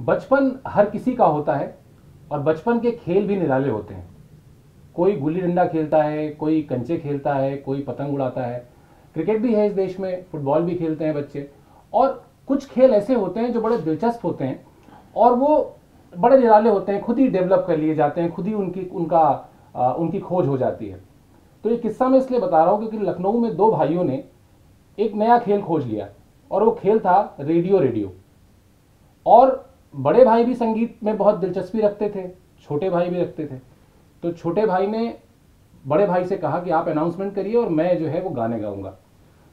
बचपन हर किसी का होता है और बचपन के खेल भी निराले होते हैं। कोई गुल्ली डंडा खेलता है कोई कंचे खेलता है कोई पतंग उड़ाता है। क्रिकेट भी है इस देश में फुटबॉल भी खेलते हैं बच्चे। और कुछ खेल ऐसे होते हैं जो बड़े दिलचस्प होते हैं और वो बड़े निराले होते हैं खुद ही डेवलप कर लिए जाते हैं खुद ही उनकी उनका आ, उनकी खोज हो जाती है। तो ये किस्सा मैं इसलिए बता रहा हूँ क्योंकि लखनऊ में दो भाइयों ने एक नया खेल खोज लिया और वो खेल था रेडियो रेडियो। और बड़े भाई भी संगीत में बहुत दिलचस्पी रखते थे, छोटे भाई भी रखते थे। तो छोटे भाई ने बड़े भाई से कहा कि आप अनाउंसमेंट करिए और मैं जो है वो गाने गाऊँगा।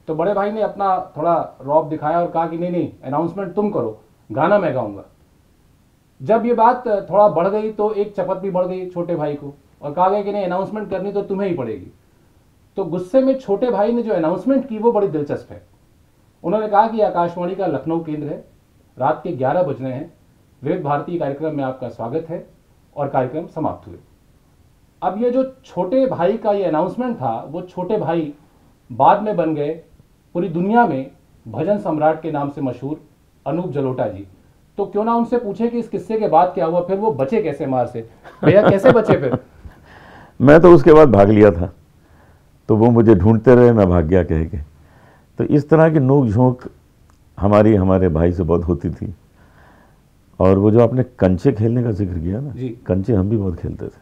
तो बड़े भाई ने अपना थोड़ा रॉब दिखाया और कहा कि नहीं नहीं अनाउंसमेंट तुम करो, गाना मैं गाऊँगा। जब ये बात थोड़ा बढ़ गई तो एक चपत भी बढ़ गई छोटे भाई को और कहा गया कि नहीं अनाउंसमेंट करनी तो तुम्हें ही पड़ेगी। तो गुस्से में छोटे भाई ने जो अनाउंसमेंट की वो बड़ी दिलचस्प है। उन्होंने कहा कि आकाशवाणी का लखनऊ केंद्र है, रात के 11 बज रहे हैं। वेद भारती कार्यक्रम में आपका स्वागत है और कार्यक्रम समाप्त हुए। अब ये जो छोटे भाई का ये अनाउंसमेंट था, वो छोटे भाई बाद में बन गए पूरी दुनिया में भजन सम्राट के नाम से मशहूर अनूप जलोटा जी। तो क्यों ना उनसे पूछे कि इस किस्से के बाद क्या हुआ, फिर वो बचे कैसे मार से? भैया, कैसे बचे फिर? मैं तो उसके बाद भाग लिया था तो वो मुझे ढूंढते रहे, मैं भाग गया कह के। तो इस तरह की नोक झोंक हमारी, हमारे भाई से बहुत होती थी। और वो जो आपने कंचे खेलने का ज़िक्र किया ना कंचे हम भी बहुत खेलते थे।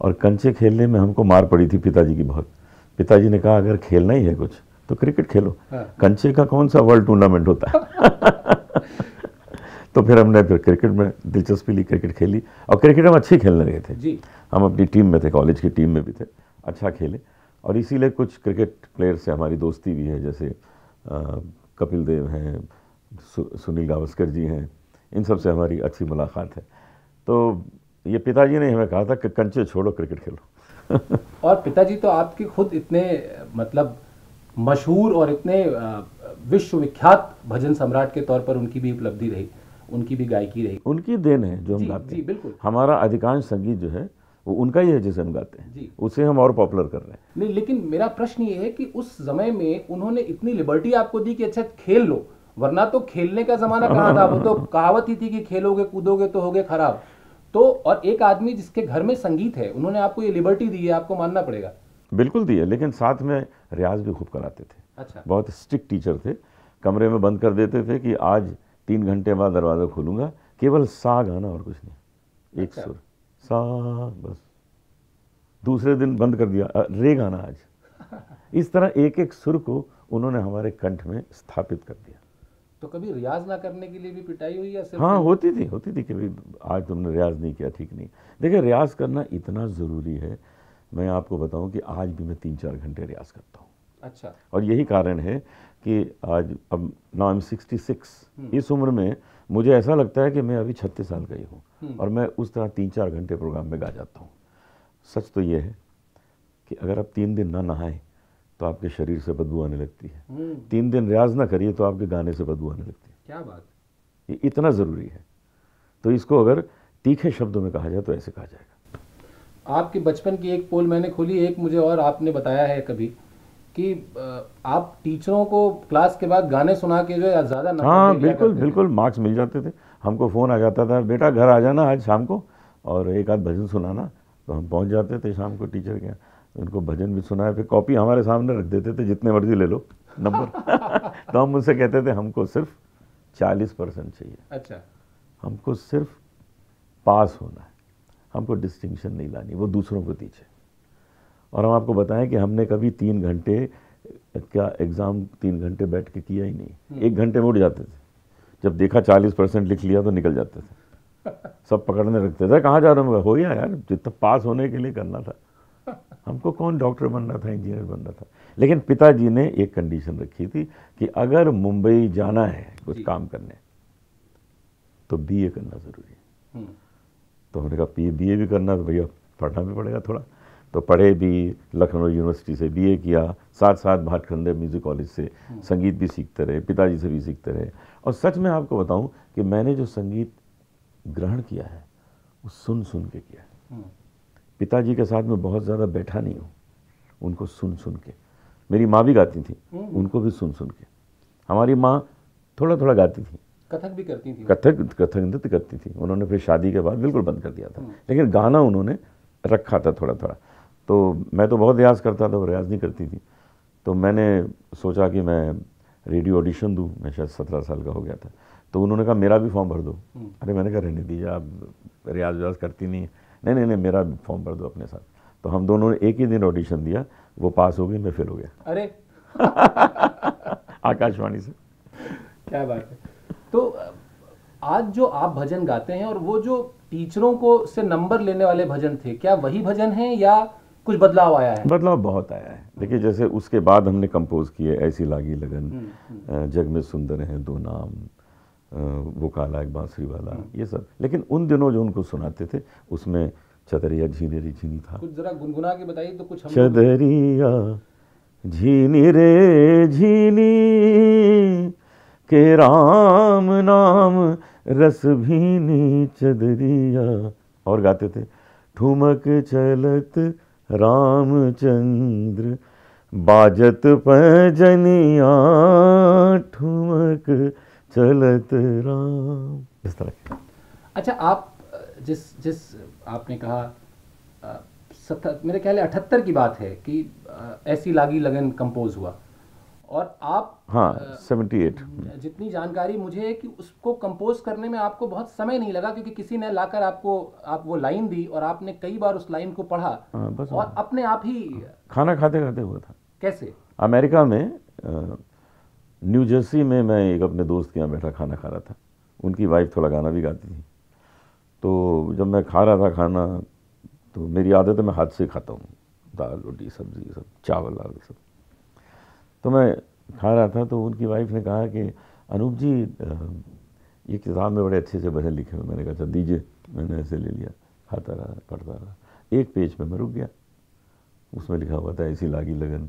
और कंचे खेलने में हमको मार पड़ी थी पिताजी की बहुत। पिताजी ने कहा अगर खेलना ही है कुछ तो क्रिकेट खेलो। हाँ। कंचे का कौन सा वर्ल्ड टूर्नामेंट होता है? तो फिर हमने फिर क्रिकेट में दिलचस्पी ली क्रिकेट खेली और क्रिकेट हम अच्छे खेलने लगे थे। जी। हम अपनी टीम में थे कॉलेज की टीम में भी थे अच्छा खेले। और इसीलिए कुछ क्रिकेट प्लेयर से हमारी दोस्ती भी है जैसे अ, कपिल देव हैं सु, सुनील गावस्कर जी हैं इन सबसे हमारी अच्छी मुलाकात है। तो ये पिताजी ने हमें कहा था कि कंचे छोड़ो क्रिकेट खेलो। और पिताजी तो आपके खुद इतने मतलब मशहूर और इतने विश्वविख्यात भजन सम्राट के तौर पर उनकी भी उपलब्धि रही उनकी भी गायकी रही। उनकी देन है जो हम जी गाते जी हैं। बिल्कुल। हमारा अधिकांश संगीत जो है वो उनका ही है जिसे हम गाते हैं। जी। उसे हम और पॉपुलर कर रहे हैं। नहीं लेकिन मेरा प्रश्न ये है कि उस समय में उन्होंने इतनी लिबर्टी आपको दी कि अच्छा खेल लो। वरना तो खेलने का जमाना कहाँ था? वो तो कहावत ही थी कि खेलोगे कूदोगे तो होगे खराब। तो और एक आदमी जिसके घर में संगीत है उन्होंने आपको ये लिबर्टी दी है आपको मानना पड़ेगा। बिल्कुल दी है लेकिन साथ में रियाज भी खूब कराते थे। अच्छा। बहुत स्ट्रिक्ट टीचर थे। कमरे में बंद कर देते थे कि आज तीन घंटे बाद दरवाज़ा खोलूँगा केवल सा गाना और कुछ नहीं। एक अच्छा। सुर सा बस। दूसरे दिन बंद कर दिया रे गाना आज। इस तरह एक एक सुर को उन्होंने हमारे कंठ में स्थापित कर दिया। तो कभी रियाज ना करने के लिए भी पिटाई हुई या सिर्फ़ हाँ होती थी होती थी कि भाई आज तुमने रियाज नहीं किया ठीक नहीं। देखिए रियाज करना इतना ज़रूरी है मैं आपको बताऊँ कि आज भी मैं तीन चार घंटे रियाज करता हूँ। अच्छा। और यही कारण है कि आज अब नाउ एम सिक्सटी सिक्स इस उम्र में मुझे ऐसा लगता है कि मैं अभी छत्तीस साल का ही हूँ और मैं उस तरह तीन चार घंटे प्रोग्राम में गा जाता हूँ। सच तो ये है कि अगर आप तीन दिन ना नहाएँ तो आपके शरीर से बदबू आने लगती है। हम्म। तीन दिन रियाज ना करिए तो आपके गाने से बदबू आने लगती है। क्या बात ये इतना ज़रूरी है। तो इसको अगर तीखे शब्दों में कहा जाए तो ऐसे कहा जाएगा। आपके बचपन की एक पोल मैंने खोली एक मुझे और आपने बताया है कभी कि आप टीचरों को क्लास के बाद गाने सुना के जो है ज़्यादा हाँ बिल्कुल बिल्कुल मार्क्स मिल जाते थे। हमको फ़ोन आ जाता था बेटा घर आ जाना आज शाम को। और एक आध भजन सुनाना तो हम पहुँच जाते थे शाम को टीचर के यहाँ। उनको भजन भी सुनाया फिर कॉपी हमारे सामने रख देते थे जितने मर्ज़ी ले लो नंबर। तो हम उनसे कहते थे हमको सिर्फ़ चालीस परसेंट चाहिए। अच्छा। हमको सिर्फ़ पास होना है। हमको डिस्टिंक्शन नहीं लानी वो दूसरों को दीजिए और हम आपको बताएँ कि हमने कभी तीन घंटे क्या एग्ज़ाम तीन घंटे बैठ के किया ही नहीं। एक घंटे में उठ जाते थे। जब देखा चालीस परसेंट लिख लिया तो निकल जाते थे। सब पकड़ने रखते थे कहाँ जा रहे हो हो गया यार जितना पास होने के लिए करना था। हमको कौन डॉक्टर बनना था इंजीनियर बनना था। लेकिन पिताजी ने एक कंडीशन रखी थी कि अगर मुंबई जाना है कुछ काम करने तो बीए करना ज़रूरी है। हम्म, तो हमने कहा पी बी भी करना तो भैया पढ़ना भी पड़ेगा थोड़ा। तो पढ़े भी लखनऊ यूनिवर्सिटी से बीए किया साथ साथ भाटखंडे म्यूज़िक कॉलेज से संगीत भी सीखते रहे पिताजी से भी सीखते रहे। और सच में आपको बताऊँ कि मैंने जो संगीत ग्रहण किया है वो सुन सुन के किया है। हम्म, पिताजी के साथ में बहुत ज़्यादा बैठा नहीं हूँ। उनको सुन सुन के। मेरी माँ भी गाती थी। उनको भी सुन सुन के। हमारी माँ थोड़ा थोड़ा गाती थी। कथक भी करती थी। कथक कथक नृत्य करती थी। उन्होंने फिर शादी के बाद बिल्कुल बंद कर दिया था। लेकिन गाना उन्होंने रखा था थोड़ा थोड़ा तो मैं तो बहुत रियाज करता था वो रियाज नहीं करती थी। तो मैंने सोचा कि मैं रेडियो ऑडिशन दूँ। मैं शायद सत्रह साल का हो गया था। तो उन्होंने कहा मेरा भी फॉर्म भर दो। अरे मैंने कहा रहने दीजिए आप रियाज व्याज करती नहीं है। नहीं नहीं नहीं मेरा फॉर्म भर दो अपने साथ। तो हम दोनों ने एक ही दिन ऑडिशन दिया वो पास हो गई मैं फेल हो गया। अरे! आकाशवाणी से। क्या बात है। तो आज जो आप भजन गाते हैं और वो जो टीचरों को से नंबर लेने वाले भजन थे क्या वही भजन हैं या कुछ बदलाव आया है? बदलाव बहुत आया है। देखिए जैसे उसके बाद हमने कंपोज किए ऐसी लागी लगन जग में सुंदर हैं दो नाम वो काला एक बांसुरी वाला ये सब। लेकिन उन दिनों जो उनको सुनाते थे उसमें चतरिया झीनेरी झीनी था। कुछ जरा गुनगुना के बताइए तो कुछ चदरिया झीनी रे झीनी के राम नाम रस भीनी चदरिया। और गाते थे ठुमक चलत रामचंद्र बाजत पैजनिया ठुमक चलत राम। इस तरह की। अच्छा आप जिस जिस आपने कहा सत्तर मेरे ख्याल अठहत्तर की बात है कि ऐसी लागी लगन कंपोज हुआ। और आप हाँ सेवेंटी एट जितनी जानकारी मुझे है कि उसको कंपोज करने में आपको बहुत समय नहीं लगा क्योंकि किसी ने लाकर आपको आप वो लाइन दी और आपने कई बार उस लाइन को पढ़ा। हाँ बस और अपने आप ही खाना खाते खाते हुआ था। कैसे? अमेरिका में न्यू जर्सी में मैं एक अपने दोस्त के यहाँ बैठा खाना खा रहा था। उनकी वाइफ थोड़ा गाना भी गाती थी। तो जब मैं खा रहा था खाना तो मेरी आदत है, मैं हाथ से खाता हूँ। दाल, रोटी, सब्ज़ी सब, चावल, दाल सब। तो मैं खा रहा था तो उनकी वाइफ ने कहा कि, अनूप जी ये किताब में बड़े अच्छे से भजन लिखे हुए मैंने कहा चल दीजिए। मैंने ऐसे ले लिया, खाता रहा, पढ़ता रहा। एक पेज पे मैं रुक गया। उसमें लिखा हुआ था, ऐसी लागी लगन,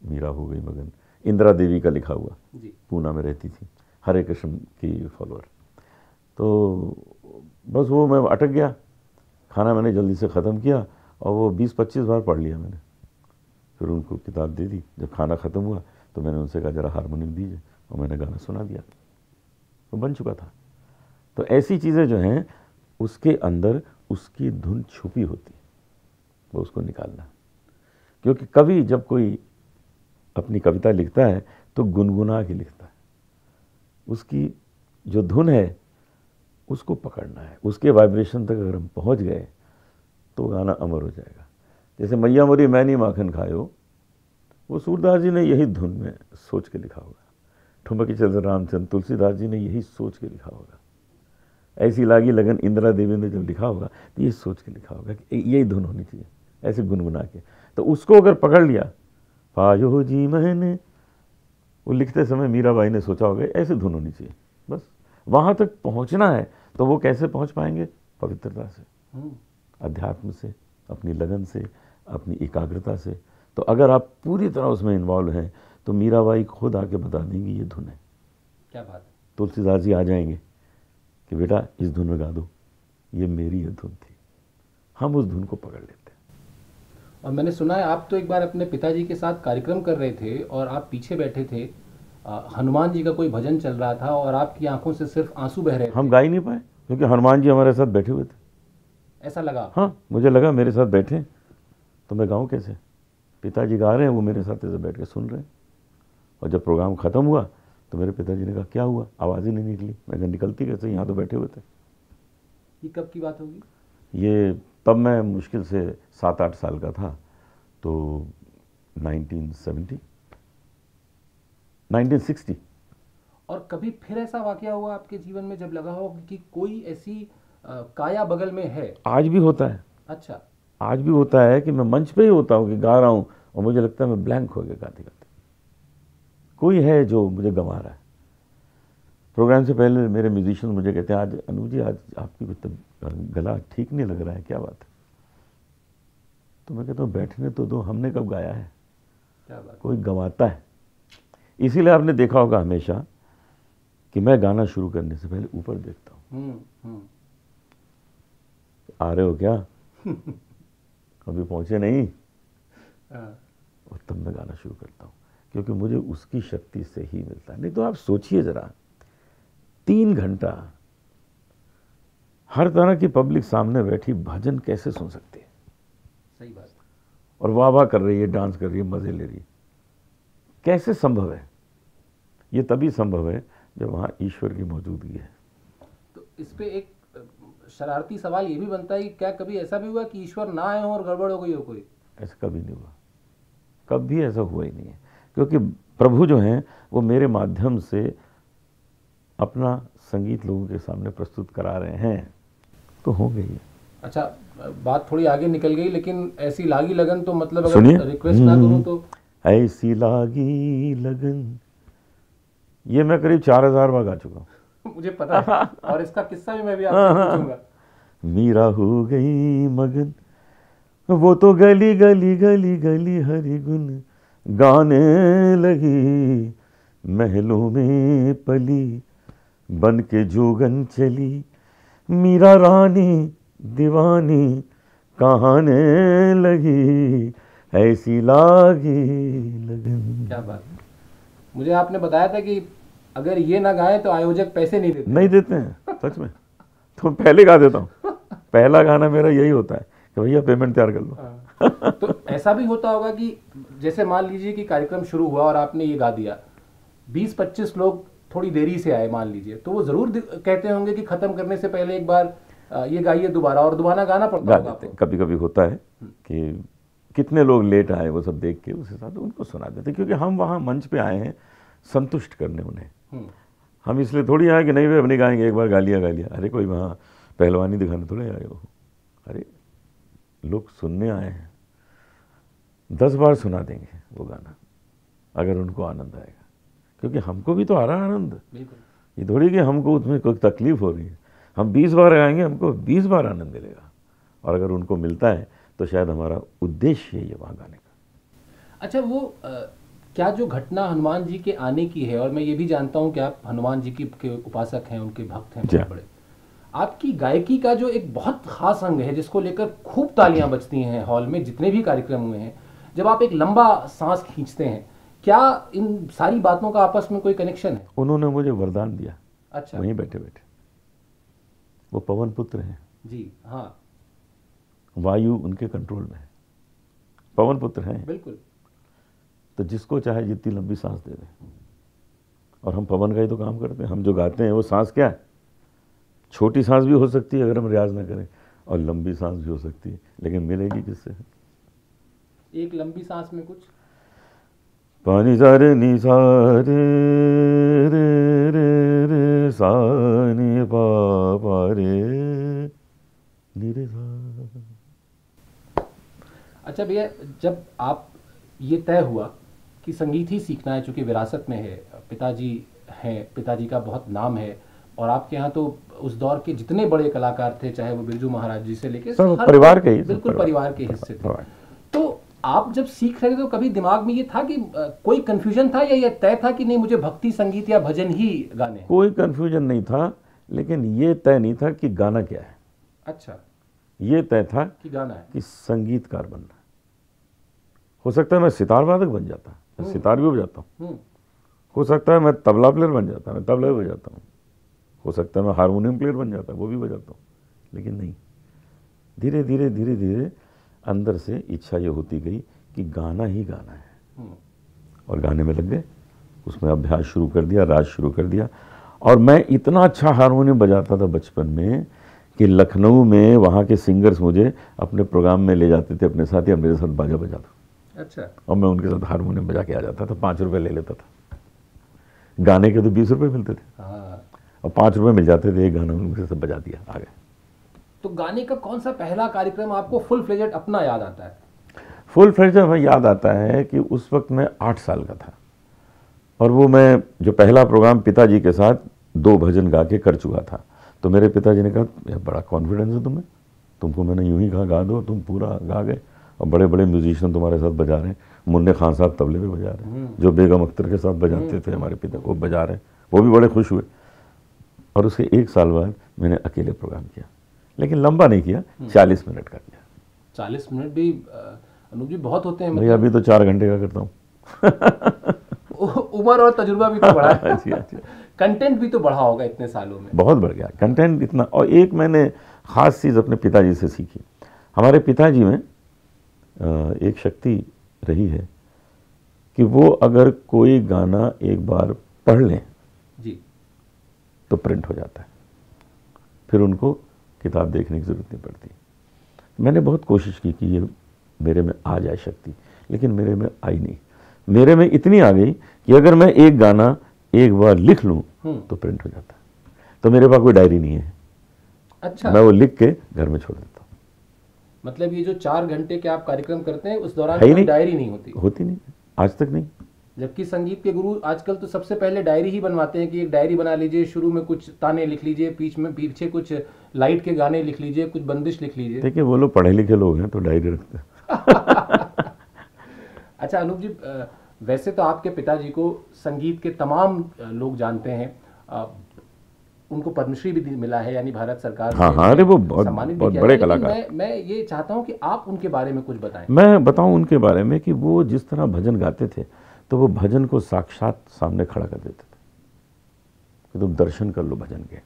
मीरा हो गई मगन। इंदिरा देवी का लिखा हुआ। पूना में रहती थी। हरे कृष्ण की फॉलोअर तो बस वो मैं अटक गया। खाना मैंने जल्दी से ख़त्म किया और वो 20-25 बार पढ़ लिया मैंने। फिर उनको किताब दे दी। जब खाना ख़त्म हुआ तो मैंने उनसे कहा जरा हारमोनियम दीजिए। और मैंने गाना सुना दिया। वो बन चुका था। तो ऐसी चीज़ें जो हैं उसके अंदर उसकी धुन छुपी होती है। वो उसको निकालना। क्योंकि कभी जब कोई अपनी कविता लिखता है तो गुनगुना के लिखता है। उसकी जो धुन है, उसको पकड़ना है। उसके वाइब्रेशन तक अगर हम पहुँच गए तो गाना अमर हो जाएगा। जैसे मैया मोरी मैनी माखन खायो। वो सूरदास जी ने यही धुन में सोच के लिखा होगा। ठुमकी चंद्र, रामचंद्र, तुलसीदास जी ने यही सोच के लिखा होगा। ऐसी लागी लगन इंदिरा देवी ने जब लिखा होगा तो ये सोच के लिखा होगा कि यही धुन होनी चाहिए, ऐसे गुनगुना के। तो उसको अगर पकड़ लिया पायो जी मैंने वो लिखते समय मीराबाई ने सोचा होगा ऐसे धुन होनी चाहिए। बस वहाँ तक पहुँचना है तो वो कैसे पहुँच पाएँगे? पवित्रता से हम्म, अध्यात्म से अपनी लगन से अपनी एकाग्रता से। तो अगर आप पूरी तरह उसमें इन्वॉल्व हैं तो मीराबाई खुद आके बता देंगी ये धुन है। क्या बात है? तुलसीदास जी आ जाएँगे कि बेटा इस धुन में गा दो। ये मेरी ये धुन थी। हम उस धुन को पकड़ लेते और मैंने सुना है आप तो एक बार अपने पिताजी के साथ कार्यक्रम कर रहे थे और आप पीछे बैठे थे। हनुमान जी का कोई भजन चल रहा था और आपकी आँखों से सिर्फ़ आँसू बह रहे थे। हम गा ही नहीं पाए क्योंकि हनुमान जी हमारे साथ बैठे हुए थे। ऐसा लगा? हाँ मुझे लगा मेरे साथ बैठे तो मैं गाऊँ कैसे? पिताजी गा रहे हैं वो मेरे साथ ऐसे बैठ के सुन रहे हैं। और जब प्रोग्राम ख़त्म हुआ तो मेरे पिताजी ने कहा क्या हुआ? आवाज़ ही नहीं निकली। मैं कहा निकलती कैसे? यहाँ तो बैठे हुए थे। ये कब की बात होगी? ये तब मैं मुश्किल से सात आठ साल का था तो 1970 1960 और कभी फिर ऐसा वाकया हुआ आपके जीवन में जब लगा हो कि कोई ऐसी अ, काया बगल में है? आज भी होता है। अच्छा। आज भी होता है कि मैं मंच पे ही होता हूँ कि गा रहा हूँ और मुझे लगता है मैं ब्लैंक हो गया गाते गाते कोई है जो मुझे गंवा रहा है। प्रोग्राम से पहले मेरे म्यूजिशियन मुझे कहते हैं आज अनु जी आज आपकी कुछ गला ठीक नहीं लग रहा है क्या बात है? तो मैं कहता हूँ बैठने तो दो हमने कब गाया है? क्या बात कोई गंवाता है। इसीलिए आपने देखा होगा हमेशा कि मैं गाना शुरू करने से पहले ऊपर देखता हूँ। हम्म हम्म। आ रहे हो क्या? अभी पहुँचे नहीं? हाँ, और तब मैं गाना शुरू करता हूँ क्योंकि मुझे उसकी शक्ति से ही मिलता है। नहीं तो आप सोचिए ज़रा तीन घंटा हर तरह की पब्लिक सामने बैठी भजन कैसे सुन सकती है? सही बात। और वाह वाह कर रही है डांस कर रही है मज़े ले रही है। कैसे संभव है? ये तभी संभव है जब वहाँ ईश्वर की मौजूदगी है। तो इस पे एक शरारती सवाल ये भी बनता है कि क्या कभी ऐसा भी हुआ कि ईश्वर ना आए हो और गड़बड़ हो गई हो कोई? ऐसा कभी नहीं हुआ। कभी ऐसा हुआ ही नहीं है। क्योंकि प्रभु जो हैं वो मेरे माध्यम से अपना संगीत लोगों के सामने प्रस्तुत करा रहे हैं। तो हो गई है। अच्छा बात थोड़ी आगे निकल गई लेकिन ऐसी लागी लगन तो मतलब। अगर रिक्वेस्ट ना करूँ तो? ऐसी लागी लगन। ये मैं करीब चार हज़ार बार गा चुका हूँ। मुझे पता है। और इसका किस्सा भी मैं भी आपसे पूछूँगा। मीरा हो गई मगन। वो तो गली गली गली गली हरी गुन। गाने लगी महलों में पली। बन के जोगन चली। मीरा रानी दीवानी कहाने लगी ऐसी लागी लगन। क्या बात मुझे आपने बताया था कि अगर ये ना गाए तो आयोजक पैसे नहीं देते। नहीं देते हैं सच में। तो पहले गा देता हूँ। पहला गाना मेरा यही होता है कि भैया पेमेंट तैयार कर लो। हाँ। तो ऐसा भी होता होगा कि जैसे मान लीजिए कि कार्यक्रम शुरू हुआ और आपने ये गा दिया। 20-25 लोग थोड़ी देरी से आए मान लीजिए। तो वो ज़रूर कहते होंगे कि खत्म करने से पहले एक बार ये गाइए दोबारा और दोबारा गाना पड़ता गा हैं कभी कभी होता है कि कितने लोग लेट आए वो सब देख के उस हिसाब से उनको सुना देते क्योंकि हम वहाँ मंच पे आए हैं संतुष्ट करने उन्हें। हम्म, हम इसलिए थोड़ी आए कि नहीं भाई अपनी गाएँगे एक बार गा लिया गा लिया अरे कोई वहाँ पहलवानी दिखाने थोड़े आए हो। अरे लोग सुनने आए हैं। दस बार सुना देंगे वो गाना अगर उनको आनंद आएगा। क्योंकि हमको भी तो आ रहा है आनंद। ये थोड़ी कि हमको उसमें कोई तकलीफ़ हो रही है। हम बीस बार गाएँगे हमको बीस बार आनंद मिलेगा। और अगर उनको मिलता है तो शायद हमारा उद्देश्य है ये वहाँ गाने का। अच्छा वो अ, क्या जो घटना हनुमान जी के आने की है और मैं ये भी जानता हूँ कि आप हनुमान जी की के उपासक हैं उनके भक्त हैं जी। बहुत बड़े। आपकी गायकी का जो एक बहुत खास अंग है जिसको लेकर खूब तालियाँ बजती हैं हॉल में जितने भी कार्यक्रम हुए हैं जब आप एक लंबा सांस खींचते हैं क्या इन सारी बातों का आपस में कोई कनेक्शन है? उन्होंने मुझे वरदान दिया। अच्छा। वहीं बैठे बैठे। वो पवन पुत्र हैं। जी हाँ। वायु उनके कंट्रोल में है। पवन पुत्र हैं। बिल्कुल। तो जिसको चाहे जितनी लंबी सांस दे दें। और हम पवन का ही तो काम करते हैं। हम जो गाते हैं वो सांस क्या है? छोटी सांस भी हो सकती है अगर हम रियाज ना करें। और लंबी सांस भी हो सकती है। लेकिन मिलेगी किससे? एक लंबी सांस में कुछ? पानी सारे नी सारे रे रे रे सा नी पा पा रे नी रे सा अच्छा भैया जब आप ये तय हुआ कि संगीत ही सीखना है चूँकि विरासत में है पिताजी हैं पिताजी का बहुत नाम है और आपके यहाँ तो उस दौर के जितने बड़े कलाकार थे चाहे वो बिरजू महाराज जी से लेके सब परिवार के ही, बिल्कुल परिवार। के हिस्से थे परिवार। तो आप जब सीख रहे थे तो कभी दिमाग में ये था कि कोई कंफ्यूजन था या ये तय था कि नहीं मुझे भक्ति संगीत या भजन ही गाने कोई कंफ्यूजन नहीं था लेकिन ये तय नहीं था कि गाना क्या है। अच्छा। ये तय था कि गाना है। कि संगीतकार बनना हो। सकता है मैं सितार वादक बन जाता मैं सितार भी बजाता हूँ। हम्म। हो सकता है मैं तबला प्लेयर बन जाता मैं तबला भी बजाता हूँ। हो सकता है मैं हारमोनियम प्लेयर बन जाता वो भी बजाता हूँ। लेकिन नहीं। धीरे धीरे धीरे धीरे अंदर से इच्छा ये होती गई कि गाना ही गाना है। हम्म। और गाने में लग गए। उसमें अभ्यास शुरू कर दिया राज शुरू कर दिया। और मैं इतना अच्छा हारमोनियम बजाता था बचपन में कि लखनऊ में वहाँ के सिंगर्स मुझे अपने प्रोग्राम में ले जाते थे अपने साथ या मेरे साथ बाजा बजा बजाता अच्छा। और मैं उनके साथ हारमोनियम बजा के आ जाता था पाँच रुपये ले लेता था। गाने के तो बीस रुपये मिलते थे। हाँ। और पाँच रुपये मिल जाते थे एक गाना उनके साथ बजा दिया आ गए तो गाने का कौन सा पहला कार्यक्रम आपको फुल फ्लेजेड अपना याद आता है? फुल फ्लेज हमें याद आता है कि उस वक्त मैं आठ साल का था। और वो मैं जो पहला प्रोग्राम पिताजी के साथ दो भजन गा के कर चुका था। तो मेरे पिताजी ने कहा बड़ा कॉन्फिडेंस है तुम्हें। तुमको मैंने यूँ ही कहा गा दो तुम पूरा गा गए। और बड़े बड़े म्यूजिशियन तुम्हारे साथ बजा रहे हैं। मुन्ने खान साहब तबले पे बजा रहे हैं। जो बेगम अख्तर के साथ बजाते थे हमारे पिता वो बजा रहे हैं। वो भी बड़े खुश हुए। और उसके एक साल बाद मैंने अकेले प्रोग्राम किया। लेकिन लंबा नहीं किया चालीस मिनट का किया। चालीस मिनट भी अनूप जी बहुत होते हैं भैया अभी तो चार घंटे का करता हूँ। उम्र और तजुर्बा भी तो बड़ा है। अच्छी अच्छी कंटेंट भी तो बढ़ा होगा इतने सालों में। बहुत बढ़ गया। कंटेंट इतना और एक मैंने ख़ास चीज़ अपने पिताजी से सीखी। हमारे पिताजी में एक शक्ति रही है कि वो अगर कोई गाना एक बार पढ़ लें जी। तो प्रिंट हो जाता है। फिर उनको किताब देखने की ज़रूरत नहीं पड़ती। मैंने बहुत कोशिश की कि ये मेरे में आ जाए शक्ति लेकिन मेरे में आई नहीं। मेरे में इतनी आ गई कि अगर मैं एक गाना एक बार लिख लूँ हम्म। तो प्रिंट हो जाता। है तो मेरे पास कोई डायरी नहीं है। अच्छा। मैं वो लिख के घर में छोड़ देता मतलब ये जो चार घंटे के आप कार्यक्रम करते हैं उस दौरान है ही। डायरी नहीं होती। होती नहीं। आज तक नहीं। जबकि संगीत के गुरु आजकल तो सबसे पहले डायरी ही बनवाते हैं कि एक डायरी बना लीजिए शुरू में कुछ ताने लिख लीजिए बीच में पीछे कुछ लाइट के गाने लिख लीजिए कुछ बंदिश लिख लीजिए। देखिए वो लोग पढ़े लिखे लोग हैं तो डायरी रखते हैं। अच्छा अनूप जी वैसे तो आपके पिताजी को संगीत के तमाम लोग जानते हैं। उनको पद्मश्री भी मिला है यानी भारत सरकार हाँ, हाँ, अरे वो बहुत- बहुत बड़े कलाकार। मैं मैं ये चाहता हूँ कि आप उनके बारे में कुछ बताएँ। मैं बताऊँ उनके बारे में कि वो जिस तरह भजन गाते थे तो वो भजन को साक्षात सामने खड़ा कर देते थे कि तुम दर्शन कर लो भजन के।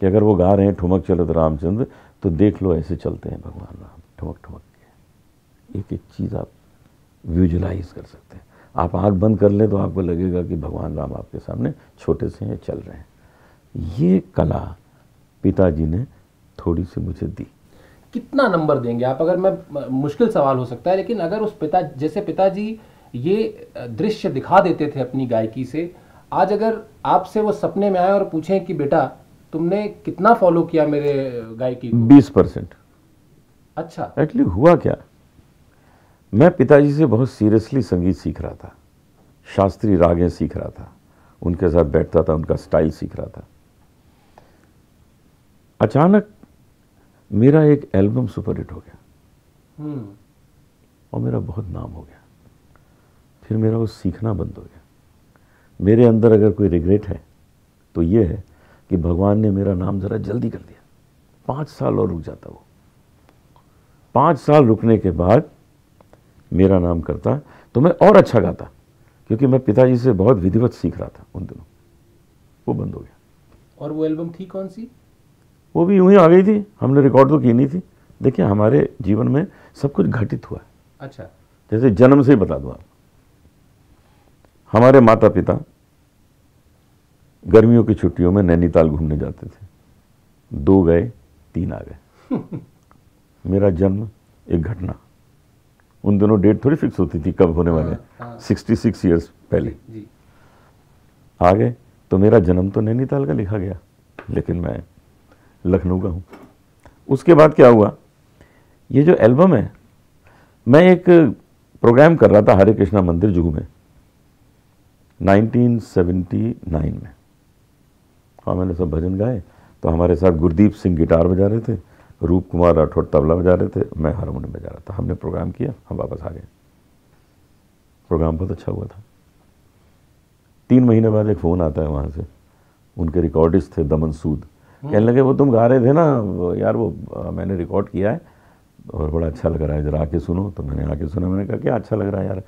कि अगर वो गा रहे हैं, ठुमक चलत रामचंद्र तो देख लो ऐसे चलते हैं भगवान राम। ठुमक ठुमक के। एक एक चीज़ आप विजुलाइज कर सकते हैं। आप आँख बंद कर ले तो आपको लगेगा कि भगवान राम आपके सामने छोटे से हैं, चल रहे हैं। ये कला पिताजी ने थोड़ी सी मुझे दी। कितना नंबर देंगे आप? अगर मैं, मुश्किल सवाल हो सकता है, लेकिन अगर उस पिता, जैसे पिताजी ये दृश्य दिखा देते थे अपनी गायकी से। आज अगर आपसे वो सपने में आए और पूछें कि बेटा तुमने कितना फॉलो किया मेरे गायकी को? बीस परसेंट। अच्छा। एक्चुअली हुआ क्या? मैं पिताजी से बहुत सीरियसली संगीत सीख रहा था। शास्त्रीय रागें सीख रहा था। उनके साथ बैठता था उनका स्टाइल सीख रहा था। अचानक मेरा एक एल्बम सुपरहिट हो गया। हम्म। और मेरा बहुत नाम हो गया। फिर मेरा वो सीखना बंद हो गया। मेरे अंदर अगर कोई रिग्रेट है तो ये है कि भगवान ने मेरा नाम ज़रा जल्दी कर दिया। पाँच साल और रुक जाता वो। पाँच साल रुकने के बाद मेरा नाम करता तो मैं और अच्छा गाता क्योंकि मैं पिताजी से बहुत विधिवत सीख रहा था उन दिनों। वो बंद हो गया। और वो एल्बम थी कौन सी? वो भी यूँ ही आ गई थी। हमने रिकॉर्ड तो की नहीं थी। देखिए हमारे जीवन में सब कुछ घटित हुआ है। अच्छा। जैसे जन्म से ही बता दूँ आप हमारे माता पिता गर्मियों की छुट्टियों में नैनीताल घूमने जाते थे। दो गए तीन आ गए। मेरा जन्म एक घटना। उन दोनों डेट थोड़ी फिक्स होती थी कब होने वाले। हाँ, हाँ। सिक्सटी सिक्स ईयर्स पहले। जी। आ गए तो मेरा जन्म तो नैनीताल का लिखा गया लेकिन मैं लखनऊ का हूँ। उसके बाद क्या हुआ? ये जो एल्बम है मैं एक प्रोग्राम कर रहा था हरे कृष्णा मंदिर जुहू में। 1979 में। हाँ मैंने सब भजन गाए। तो हमारे साथ गुरदीप सिंह गिटार बजा रहे थे रूप कुमार राठौड़ तबला बजा रहे थे मैं हारमोनियम बजा रहा था। हमने प्रोग्राम किया हम वापस आ गए। प्रोग्राम बहुत अच्छा हुआ था। तीन महीने बाद एक फ़ोन आता है वहाँ से। उनके रिकॉर्डिस्ट थे दमन सूद। कहने लगे वो तुम गा रहे थे ना यार वो मैंने रिकॉर्ड किया है और बड़ा अच्छा लग रहा है जरा आके सुनो। तो मैंने आके सुना मैंने कहा क्या अच्छा लग रहा है यार?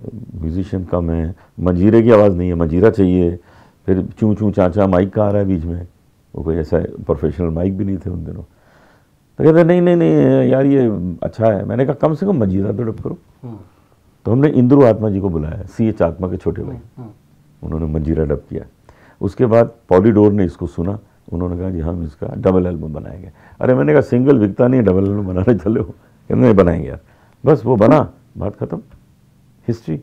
म्यूजिशियन कम है मंजीरे की आवाज़ नहीं है मंजीरा चाहिए। फिर चूँ चूँ चाचा माइक का आ रहा है बीच में। वो कोई ऐसा प्रोफेशनल माइक भी नहीं थे उन दिनों। तो कहते नहीं नहीं नहीं यार ये अच्छा है। मैंने कहा कम से कम मंजीरा तो डब करो। हम्म। तो हमने इंद्रू आत्मा जी को बुलाया सी एच आत्मा के छोटे भाई। हम्म उन्होंने मंजीरा डब किया। उसके बाद पॉलीडोर ने इसको सुना। उन्होंने कहा जी हम इसका डबल एल्बम बनाएँगे अरे मैंने कहा सिंगल बिकता नहीं है डबल एल्बम बनाने चले हो। कहते नहीं बनाएँगे यार। बस वो बना बात ख़त्म। हिस्ट्री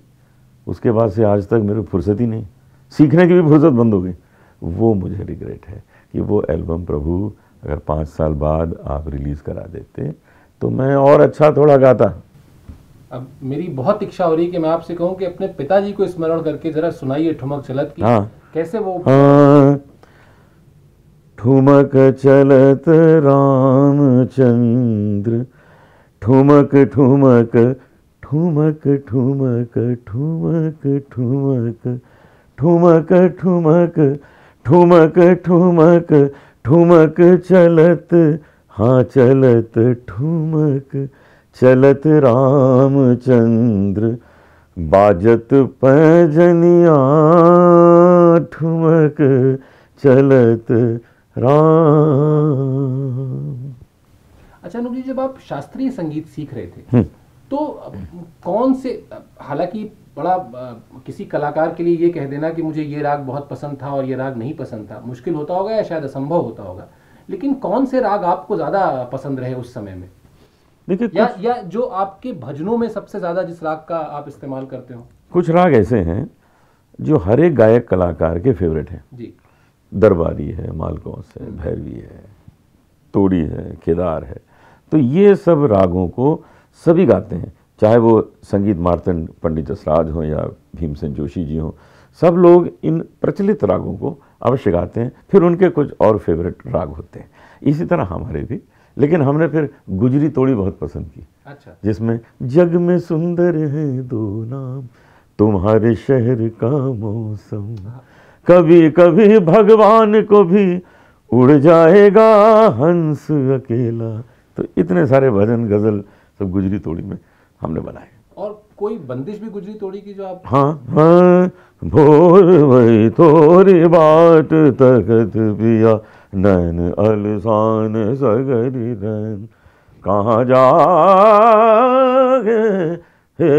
उसके बाद से आज तक मेरे को फुर्सत ही नहीं। सीखने की भी फुर्सत बंद हो गई। वो मुझे रिग्रेट है कि वो एल्बम प्रभु अगर पाँच साल बाद आप रिलीज़ करा देते तो मैं और अच्छा थोड़ा गाता। अब मेरी बहुत इच्छा हो रही है कि मैं आपसे कहूँ कि अपने पिताजी को स्मरण करके जरा सुनाइए ठुमक चलत की। हाँ। कैसे वो हाँ। ठुमक चलत रामचंद्र ठुमक ठुमक ठुमक ठुमक ठुमक ठुमक ठुमक ठुमक ठुमक ठुमक ठुमक चलत हाँ चलत ठुमक चलत रामचंद्र बाजत पैजनिया ठुमक चलत राम अच्छा अनुप जी जब आप शास्त्रीय संगीत सीख रहे थे हम्म। तो कौन से हालाँकि बड़ा किसी कलाकार के लिए ये कह देना कि मुझे ये राग बहुत पसंद था और ये राग नहीं पसंद था। मुश्किल होता होगा या शायद असंभव होता होगा। लेकिन कौन से राग आपको ज़्यादा पसंद रहे उस समय में? देखिए या या जो आपके भजनों में सबसे ज़्यादा जिस राग का आप इस्तेमाल करते हो? कुछ राग ऐसे हैं जो हर एक गायक कलाकार के फेवरेट हैं। जी। दरबारी है मालकोस है भैरवी है तोड़ी है केदार है। तो ये सब रागों को सभी गाते हैं चाहे वो संगीत मार्तंड पंडित जसराज हों या भीमसेन जोशी जी हों सब लोग इन प्रचलित रागों को अवश्य गाते हैं। फिर उनके कुछ और फेवरेट राग होते हैं। इसी तरह हमारे भी। लेकिन हमने फिर गुजरी तोड़ी बहुत पसंद की अच्छा। जिसमें जग में सुंदर है दो नाम तुम्हारे शहर का मौसम। कभी कभी भगवान को भी उड़ जाएगा हंस अकेला। तो इतने सारे भजन गज़ल सब गुजरी तोड़ी में हमने बनाए। और कोई बंदिश भी गुजरी तोड़ी की जो आप हाँ हाँ भोर वही थोड़ी बाट तकत पिया नैन अलसान सगरी नैन कहाँ जागे हे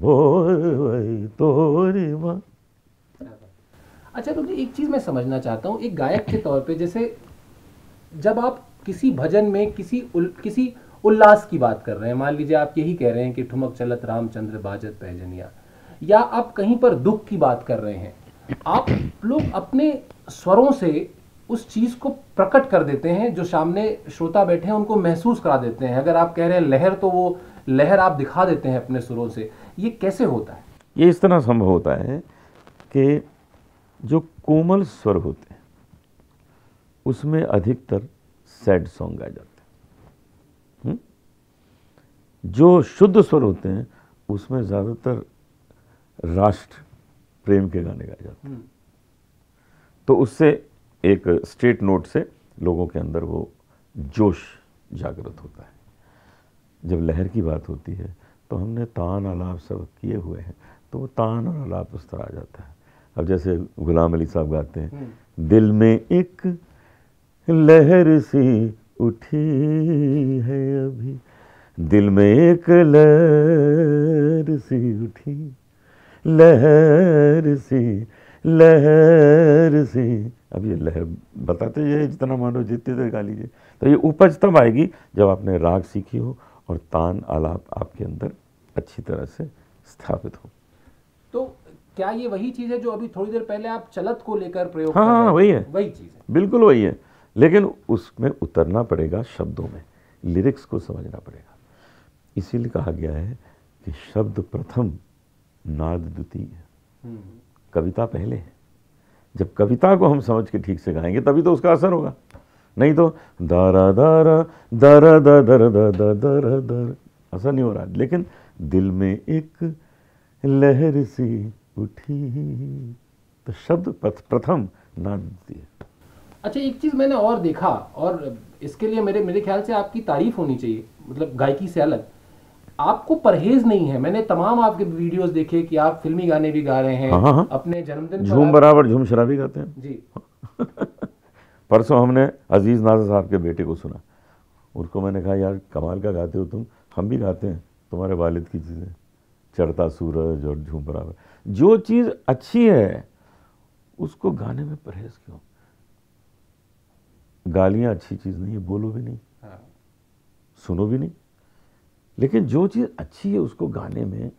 भोर वही तोरी बात अच्छा तो एक चीज़ मैं समझना चाहता हूँ एक गायक के तौर पे जैसे जब आप किसी भजन में किसी उल, किसी उल्लास की बात कर रहे हैं। मान लीजिए आप यही कह रहे हैं कि ठुमक चलत रामचंद्र बाजत पैजनिया। या आप कहीं पर दुख की बात कर रहे हैं, आप लोग अपने स्वरों से उस चीज़ को प्रकट कर देते हैं जो सामने श्रोता बैठे हैं, उनको महसूस करा देते हैं। अगर आप कह रहे हैं लहर तो वो लहर आप दिखा देते हैं अपने सुरों से। ये कैसे होता है? ये इस तरह संभव होता है कि जो कोमल स्वर होते हैं, उसमें अधिकतर सैड सॉन्ग गाए जाते? जो शुद्ध स्वर होते हैं उसमें ज़्यादातर राष्ट्र प्रेम के गाने गाए जाते हैं। तो उससे एक स्ट्रेट नोट से लोगों के अंदर वो जोश जागृत होता है। जब लहर की बात होती है तो हमने तान आलाप सब किए हुए हैं तो वो तान और आलाप उस तरह आ जाता है। अब जैसे गुलाम अली साहब गाते हैं दिल में एक लहर सी उठी है अभी दिल में एक लहर सी उठी। लहर सी लहर सी। अब ये लहर बताते जाइए जितना मानो जितनी देर गा लीजिए। तो ये उपज तब आएगी जब आपने राग सीखी हो और तान आलाप आपके अंदर अच्छी तरह से स्थापित हो। तो क्या ये वही चीज़ है जो अभी थोड़ी देर पहले आप चलत को लेकर प्रयोग हाँ, हाँ, वही है। वही चीज़ है। बिल्कुल वही है। लेकिन उसमें उतरना पड़ेगा शब्दों में। लिरिक्स को समझना पड़ेगा। इसीलिए कहा गया है कि शब्द प्रथम नाद द्वितीय हम्म, कविता पहले है जब कविता को हम समझ के ठीक से गाएँगे तभी तो उसका असर होगा नहीं तो दारा दारा दारा दा दर दा दा दर दर असर नहीं हो रहा लेकिन दिल में एक लहर सी उठी तो शब्द प्रथम नाद द्वितीय अच्छा एक चीज़ मैंने और देखा और इसके लिए मेरे मेरे ख्याल से आपकी तारीफ़ होनी चाहिए मतलब गायकी से अलग आपको परहेज नहीं है। मैंने तमाम आपके वीडियोस देखे कि आप फिल्मी गाने भी गा रहे हैं हाँ, हाँ, हाँ। अपने जन्मदिन झूम बराबर झूम शराबी गाते हैं। जी। परसों हमने अज़ीज़ नाज़र साहब के बेटे को सुना। उसको मैंने कहा यार कमाल का गाते हो तुम। हम भी गाते हैं तुम्हारे वालिद की चीज़ें। चढ़ता सूरज और झूम बराबर। जो चीज़ अच्छी है उसको गाने में परहेज क्यों? गालियाँ अच्छी चीज़ नहीं है बोलो भी नहीं। हाँ। सुनो भी नहीं। लेकिन जो चीज़ अच्छी है उसको गाने में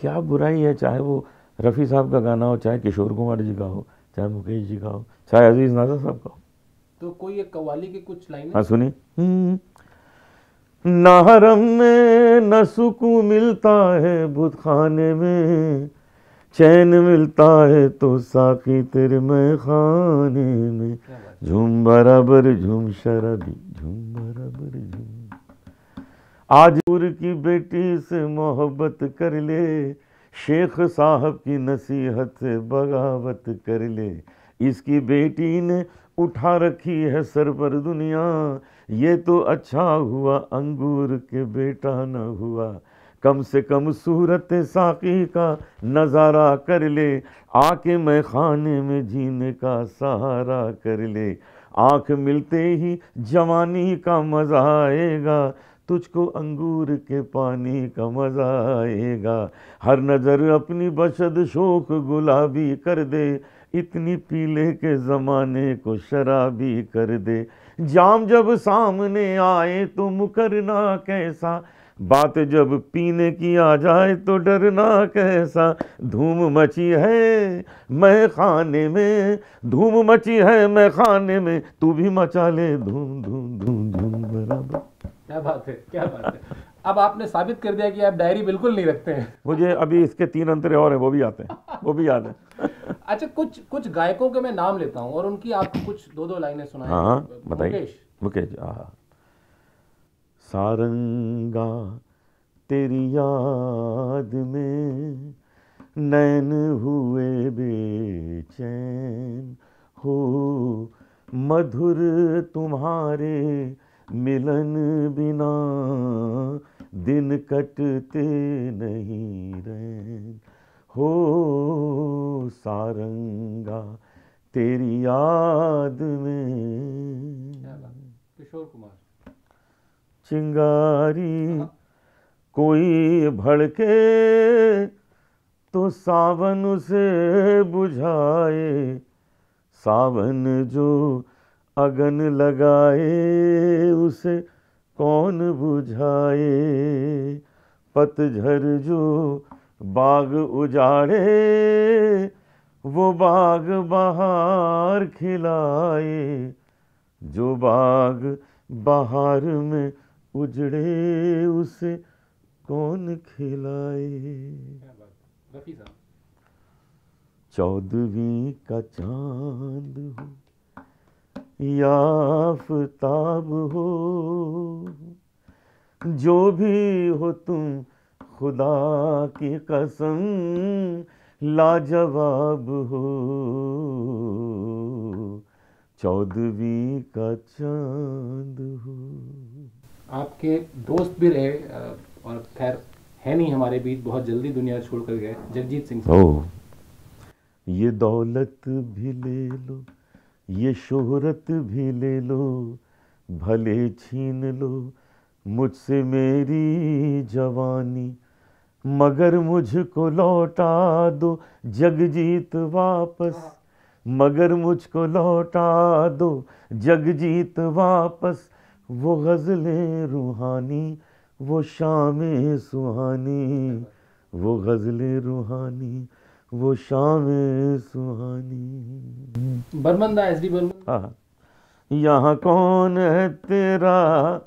क्या बुराई है चाहे वो रफ़ी साहब का गाना हो चाहे किशोर कुमार जी का हो चाहे मुकेश जी का हो चाहे अज़ीज़ नाजा साहब का हो। तो कोई एक कव्वाली की कुछ लाइनें हाँ? सुनिए। हम्म। ना हरम में न सुकून मिलता है बुत खाने में चैन मिलता है तो साकी तेरे में खाने में। झूम बराबर झूम शराबी झूम बराबर झूम आज उर की बेटी से मोहब्बत कर ले, शेख साहब की नसीहत से बगावत कर ले। इसकी बेटी ने उठा रखी है सर पर दुनिया, ये तो अच्छा हुआ, अंगूर के बेटा न हुआ। कम से कम सूरत साकी का नज़ारा कर ले आके मैं खाने में जीने का सहारा कर ले। आँख मिलते ही जवानी का मज़ा आएगा तुझको अंगूर के पानी का मज़ा आएगा। हर नज़र अपनी बशद शोक गुलाबी कर दे। इतनी पीले के ज़माने को शराबी कर दे। जाम जब सामने आए तो मुकरना कैसा? बात जब पीने की आ जाए तो डरना कैसा? धूम मची है मैं खाने में, धूम मची है मैं खाने में। तू भी मचा ले, धूम धूम धूम धूम, बराबर। क्या बात है क्या बात है। अब आपने साबित कर दिया कि आप डायरी बिल्कुल नहीं रखते हैं। मुझे अभी इसके तीन अंतरे और हैं वो भी आते हैं वो भी याद है। अच्छा कुछ कुछ गायकों के मैं नाम लेता हूँ और उनकी आपको कुछ दो दो लाइनें सुनाएँ। हाँ हाँ बताइए। मुकेश। मुकेश हाँ। सारंगा तेरी याद में नैन हुए बेचैन हो मधुर तुम्हारे मिलन बिना दिन कटते नहीं रैन हो सारंगा तेरी याद में है? किशोर कुमार। चिंगारी कोई भड़के तो सावन उसे बुझाए। सावन जो अगन लगाए उसे कौन बुझाए? पतझर जो बाग उजाड़े वो बाग बाहर खिलाए। जो बाग बाहर में उजड़े उसे कौन खिलाए? चौदहवीं का चाँद हो। या आफताब हो। जो भी हो तुम खुदा की कसम लाजवाब हो। चौदहवीं का चाँद हो। आपके दोस्त भी रहे और खैर है नहीं हमारे बीच बहुत जल्दी दुनिया छोड़ कर गए जगजीत सिंह ओ ये दौलत भी ले लो। ये शोहरत भी ले लो, भले छीन लो, मुझसे मेरी जवानी। मगर मुझको लौटा दो जगजीत वापस, मगर मुझको लौटा दो जगजीत वापस। वो गज़लें रूहानी, वो शामें सुहानी, वो गज़लें रूहानी। वो शामें सुहानी। बर्मन दा एस डी बर्मन हाँ। यहाँ कौन है तेरा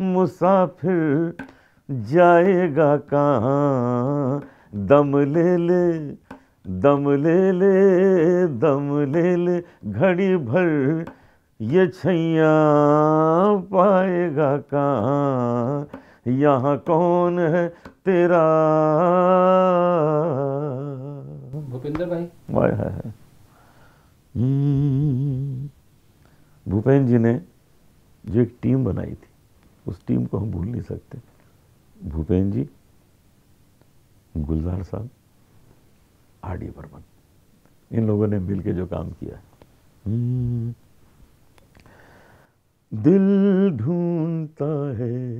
मुसाफिर? जाएगा कहाँ? दम ले ले दम ले ले दम ले ले। घड़ी भर ये छैया पाएगा कहाँ? यहाँ कौन है तेरा भूपिंदर भाई? हाय हाय हम्म, भूपेन जी ने जो एक टीम बनाई थी उस टीम को हम भूल नहीं सकते। भूपेन जी गुलजार साहब आर डी बर्मन इन लोगों ने मिल के जो काम किया है। हम्म, दिल ढूंढता है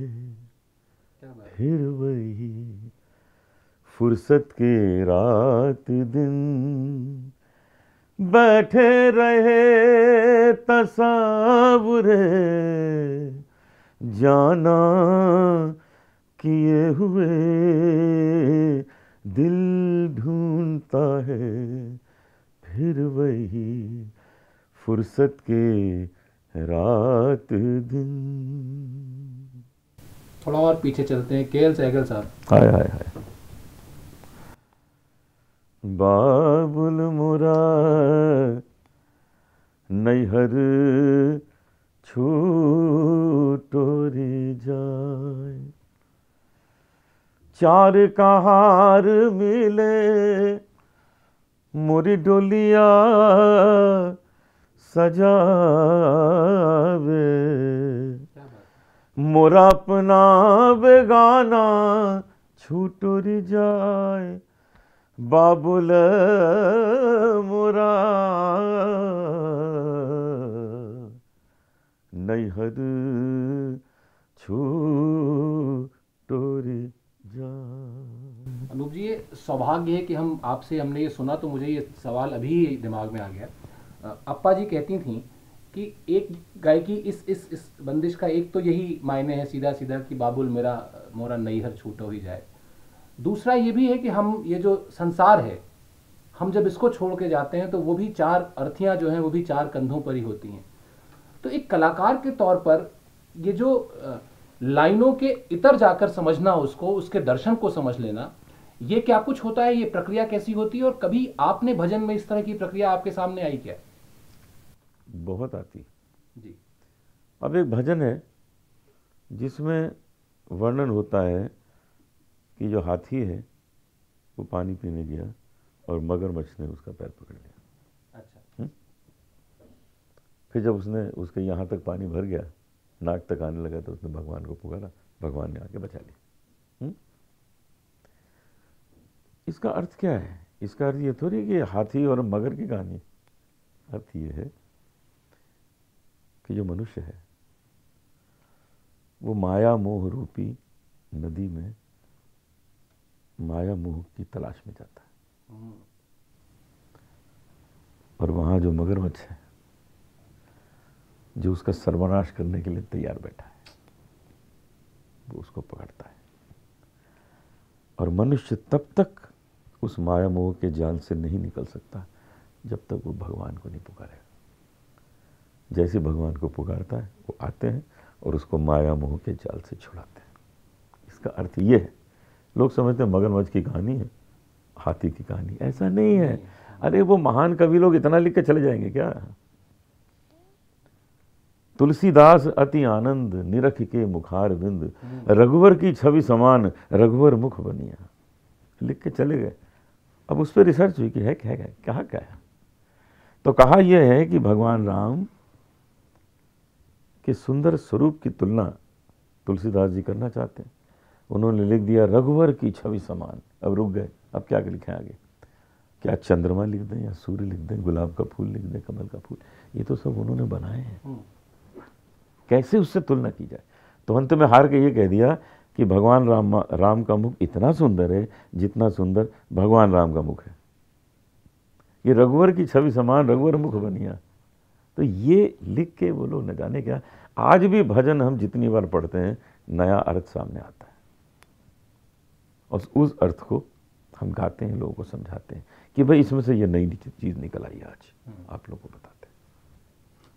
क्या है? फिर वही फुर्सत के रात दिन। बैठे रहे तसावुरे जाना किए हुए दिल ढूंढता है। फिर वही फुर्सत के रात दिन। थोड़ा और पीछे चलते हैं के एल सहगल साहब। हाय हाय हाय। बाबुल मुरा नैहर छूटोरी जाए चार कहार मिले, मोरी डोलिया सजावे? मोरा अपना बेगाना छूटोर जाए बाबुल मोरा नैहर छूटोर जाए अनूप जी, ये सौभाग्य है कि हम आपसे हमने ये सुना तो मुझे ये सवाल अभी दिमाग में आ गया। अप्पा जी कहती थी कि एक गायकी इस इस इस बंदिश का एक तो यही मायने है सीधा सीधा कि बाबुल मेरा, मोरा नैहर छूटो ही जाए। दूसरा ये भी है कि हम ये जो संसार है हम जब इसको छोड़ के जाते हैं तो वो भी चार अर्थियाँ जो हैं वो भी चार कंधों पर ही होती हैं। तो एक कलाकार के तौर पर ये जो लाइनों के इतर जाकर समझना उसको उसके दर्शन को समझ लेना ये क्या कुछ होता है? ये प्रक्रिया कैसी होती है? और कभी आपने भजन में इस तरह की प्रक्रिया आपके सामने आई क्या? बहुत आती जी। अब एक भजन है जिसमें वर्णन होता है कि जो हाथी है वो पानी पीने गया और मगरमच्छ ने उसका पैर पकड़ लिया। अच्छा। फिर जब उसने उसके यहाँ तक पानी भर गया नाक तक आने लगा तो उसने भगवान को पुकारा भगवान ने आके बचा लिया। हम्म? इसका अर्थ क्या है? इसका अर्थ ये थोड़ी कि हाथी और मगर की कहानी। अर्थ ये है कि जो मनुष्य है वो माया मोह रूपी नदी में माया मोह की तलाश में जाता है। हम्म, और वहाँ जो मगरमच्छ है जो उसका सर्वनाश करने के लिए तैयार बैठा है वो उसको पकड़ता है। और मनुष्य तब तक उस माया मोह के जाल से नहीं निकल सकता जब तक वो भगवान को नहीं पुकारेगा जैसे भगवान को पुकारता है वो आते हैं और उसको माया मोह के जाल से छुड़ाते हैं। इसका अर्थ ये है लोग समझते हैं मगरमच्छ की कहानी है, हाथी की कहानी। ऐसा नहीं है। अरे वो महान कवि लोग इतना लिख के चले जाएँगे क्या? तुलसीदास अति आनंद, निरख के मुखार बिंद रघुवर की छवि समान, रघुवर मुख बनिया। लिख के चले गए। अब उस पर रिसर्च हुई कि है क्या है, कहा, क्या है? तो कहा यह है कि भगवान राम के सुंदर स्वरूप की तुलना तुलसीदास जी करना चाहते हैं। उन्होंने लिख दिया रघुवर की छवि समान। अब रुक गए। अब क्या लिखे आगे? क्या चंद्रमा लिख दें या सूर्य लिख दें? गुलाब का फूल लिख दें कमल का फूल? ये तो सब उन्होंने बनाए हैं। हम्म, कैसे उससे तुलना की जाए? तो अंत में हार के ये कह दिया कि भगवान राम राम का मुख इतना सुंदर है जितना सुंदर भगवान राम का मुख है। ये रघुवर की छवि समान रघुवर मुख बनिया। तो ये लिख के वो लोग न जाने क्या? आज भी भजन हम जितनी बार पढ़ते हैं नया अर्थ सामने आता है। और उस अर्थ को हम गाते हैं लोगों को समझाते हैं कि भाई इसमें से ये नई चीज़ निकल आई आज आप लोगों को बताते हैं।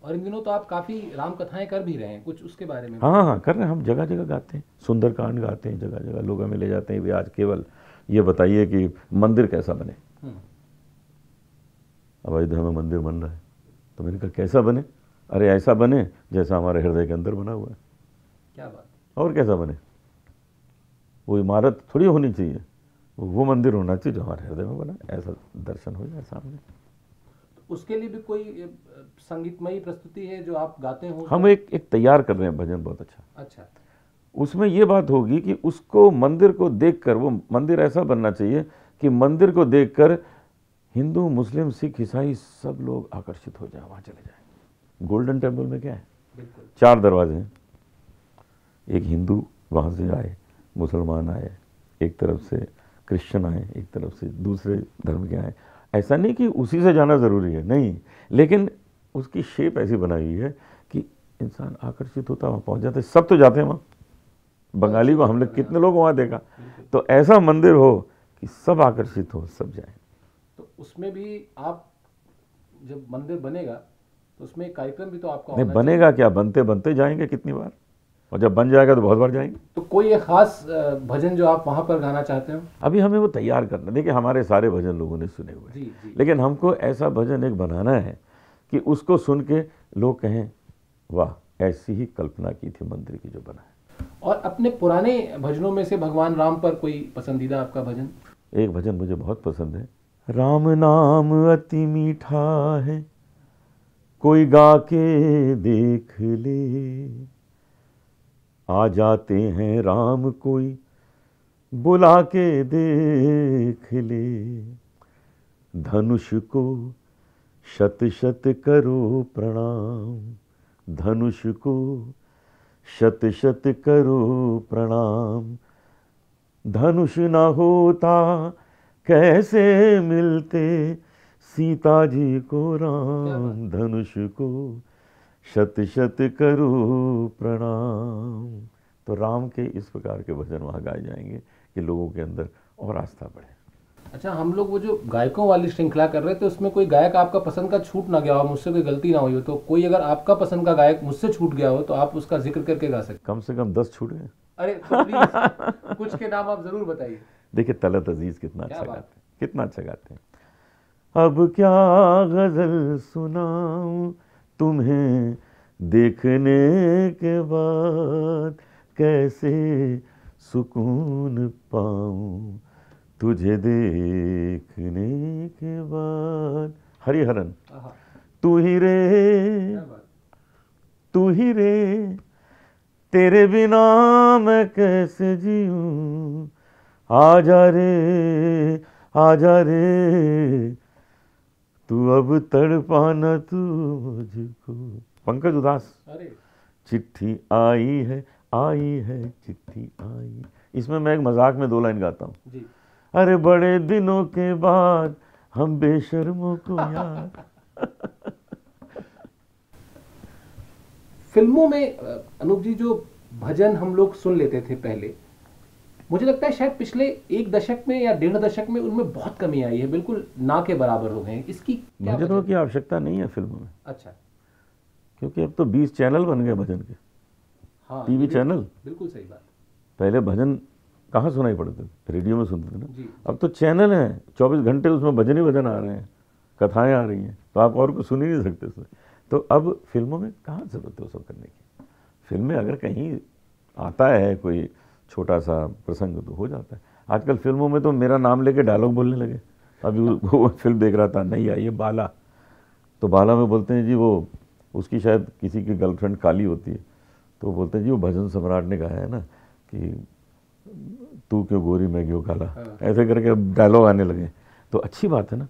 और इन दिनों तो आप काफ़ी राम कथाएँ कर भी रहे हैं कुछ उसके बारे में। हाँ हाँ कर रहे हैं हम जगह जगह गाते हैं सुंदरकांड गाते हैं जगह जगह लोग हमें ले जाते हैं भी आज केवल ये बताइए कि मंदिर कैसा बने। हम्म, अब अयोध्या में मंदिर बन रहा है तो मैंने कहा कैसा बने? अरे ऐसा बने जैसा हमारे हृदय के अंदर बना हुआ है। क्या बात। और कैसा बने? वो इमारत थोड़ी होनी चाहिए। वो मंदिर होना चाहिए जो हमारे हृदय में बना ऐसा दर्शन हो जाए सामने। तो उसके लिए भी कोई संगीतमयी प्रस्तुति है जो आप गाते हो? हम एक एक तैयार कर रहे हैं भजन बहुत अच्छा। अच्छा। उसमें ये बात होगी कि उसको मंदिर को देखकर वो मंदिर ऐसा बनना चाहिए कि मंदिर को देखकर हिंदू मुस्लिम सिख ईसाई सब लोग आकर्षित हो जाए वहाँ चले जाए। गोल्डन टेंपल में क्या है? चार दरवाजे हैं। एक हिंदू वहाँ से आए। मुसलमान आए एक तरफ़ से क्रिश्चियन आए एक तरफ़ से दूसरे धर्म के आए। ऐसा नहीं कि उसी से जाना ज़रूरी है नहीं। लेकिन उसकी शेप ऐसी बनाई हुई है कि इंसान आकर्षित होता वहाँ पहुँच जाते सब तो जाते हैं वहाँ। बंगाली को हम लोग कितने लोग वहाँ देखा। तो ऐसा मंदिर हो कि सब आकर्षित हो सब जाए। तो उसमें भी आप जब मंदिर बनेगा तो उसमें कार्यक्रम भी तो आपका नहीं बनेगा क्या? बनते बनते जाएँगे कितनी बार? और जब बन जाएगा तो बहुत बार जाएँगे। तो कोई एक खास भजन जो आप वहाँ पर गाना चाहते हो? अभी हमें वो तैयार करना देखिए हमारे सारे भजन लोगों ने सुने हुए हैं। जी जी। लेकिन हमको ऐसा भजन एक बनाना है कि उसको सुन के लोग कहें वाह ऐसी ही कल्पना की थी मंदिर की जो बना है। और अपने पुराने भजनों में से भगवान राम पर कोई पसंदीदा आपका भजन? एक भजन मुझे बहुत पसंद है। राम नाम अति मीठा है कोई गा के देख ले। आ जाते हैं राम कोई बुला के देख ले। धनुष को शत शत करो प्रणाम धनुष को शत शत करो प्रणाम। धनुष न होता कैसे मिलते सीता जी को राम धनुष को शत शत करो प्रणाम। तो राम के इस प्रकार के भजन वहाँ गाए जाएँगे कि लोगों के अंदर और आस्था बढ़े। अच्छा हम लोग वो जो गायकों वाली श्रृंखला कर रहे थे उसमें कोई गायक आपका पसंद का छूट ना गया हो मुझसे कोई गलती ना हुई हो तो कोई अगर आपका पसंद का गायक मुझसे छूट गया हो तो आप उसका ज़िक्र करके गा सकते कम से कम दस छूट गए अरे तो कुछ के नाम आप ज़रूर बताइए। देखिए तलत अज़ीज़ कितना अच्छा गाते हैं कितना अच्छा गाते हैं। अब क्या गज़ल सुनाऊं? तुम्हें देखने के बाद कैसे सुकून पाऊँ? तुझे देखने के बाद। हरिहरन। तू ही रे। तू ही रे। तेरे बिना मैं कैसे जीऊं? आजा रे आजा रे। तू अब तड़पाना तू मुझको। पंकज उदास। चिट्ठी आई है आई है चिट्ठी आई इसमें मैं एक मज़ाक में दो लाइन गाता हूँ। अरे बड़े दिनों के बाद हम बेशर्मों को यार। फ़िल्मों में अनूप जी जो भजन हम लोग सुन लेते थे पहले मुझे लगता है शायद पिछले एक दशक में या डेढ़ दशक में उनमें बहुत कमी आई है बिल्कुल ना के बराबर हो गए हैं। इसकी भजनों की आवश्यकता नहीं है फ़िल्म में। अच्छा। क्योंकि अब तो 20 चैनल बन गए भजन के। हाँ टीवी चैनल। बिल्कुल सही बात। पहले भजन कहाँ सुनाई पड़ते थे? रेडियो में सुनते थे ना। अब तो चैनल हैं चौबीस घंटे उसमें भजन ही भजन आ रहे हैं कथाएँ आ रही हैं तो आप और कुछ सुन ही नहीं सकते उसमें। तो अब फ़िल्मों में कहाँ ज़रूरत है वो सब करने की? फ़िल्म में अगर कहीं आता है कोई छोटा सा प्रसंग तो हो जाता है। आजकल फ़िल्मों में तो मेरा नाम लेके डायलॉग बोलने लगे। अभी वो- फ़िल्म देख रहा था नहीं आई ये बाला। तो बाला में बोलते हैं जी वो उसकी शायद किसी की गर्लफ्रेंड काली होती है। तो बोलते हैं जी वो भजन सम्राट ने कहा है ना कि तू क्यों गोरी मैं क्यों काला? हाँ। ऐसे करके अब डायलॉग आने लगे। तो अच्छी बात है ना